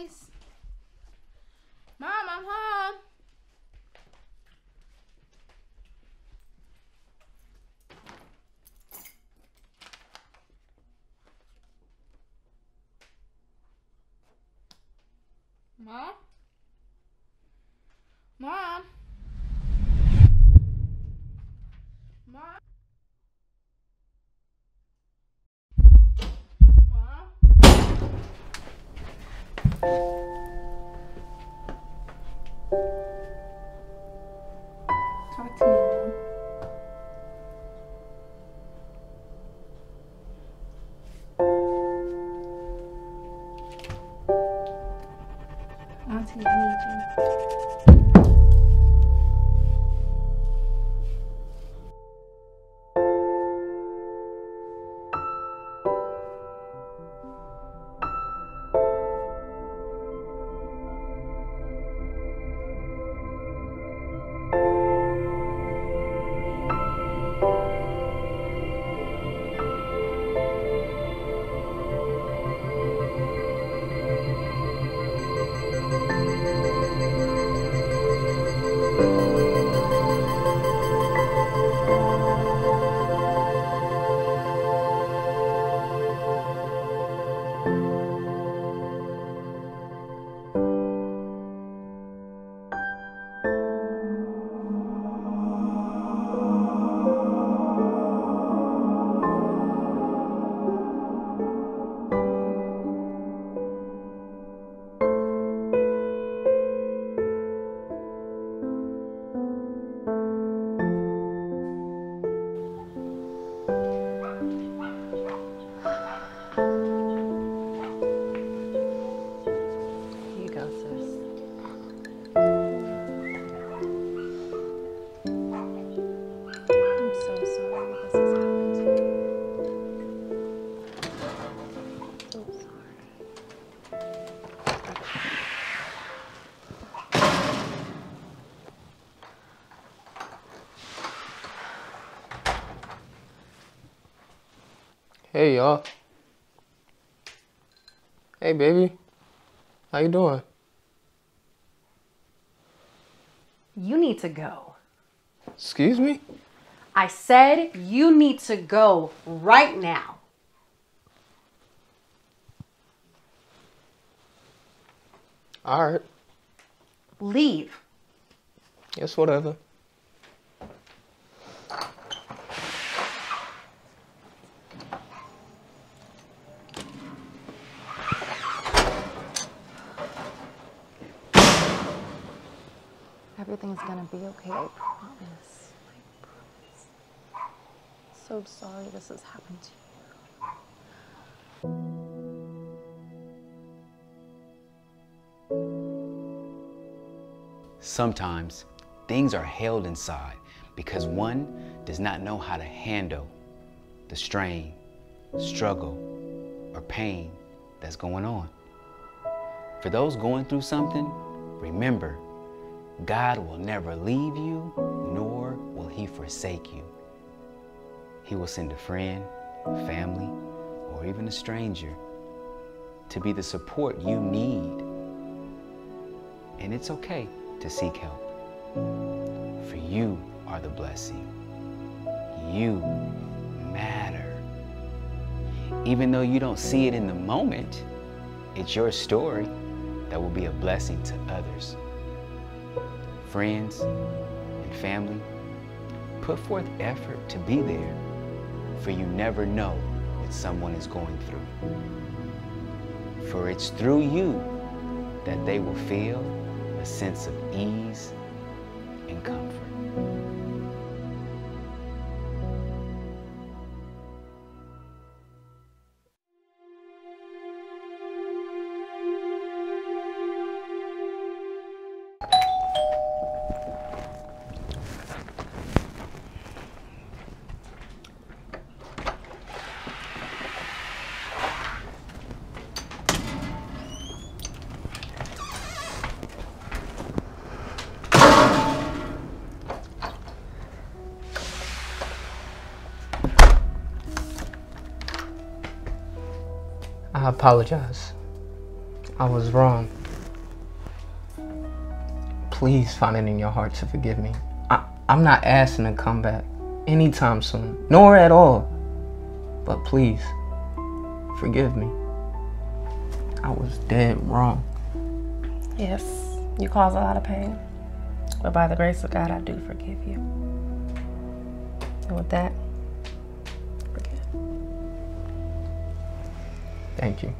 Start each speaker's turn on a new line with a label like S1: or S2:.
S1: Surprise! Mom, I'm home. Mom? Mom? Mom? Mom? Talk to me,
S2: Hey y'all. Hey baby. How you doing?
S3: You need to go.
S2: Excuse me?
S3: I said you need to go right now.
S2: Alright.
S3: Leave.
S2: Yes, whatever.
S3: Everything's gonna be okay, I promise. I promise. So sorry this has happened to you.
S4: Sometimes things are held inside because one does not know how to handle the strain, struggle, or pain that's going on. For those going through something, remember, God will never leave you, nor will He forsake you. He will send a friend, family, or even a stranger to be the support you need. And it's okay to seek help. For you are the blessing. You matter. Even though you don't see it in the moment, it's your story that will be a blessing to others. Friends and family, put forth effort to be there, for you never know what someone is going through. For it's through you that they will feel a sense of ease and comfort.
S2: I apologize. I was wrong. Please find it in your heart to forgive me. I, I'm not asking to come back anytime soon, nor at all. But please, forgive me. I was dead wrong.
S3: Yes, you cause a lot of pain. But by the grace of God, I do forgive you. And with that,
S2: Thank you.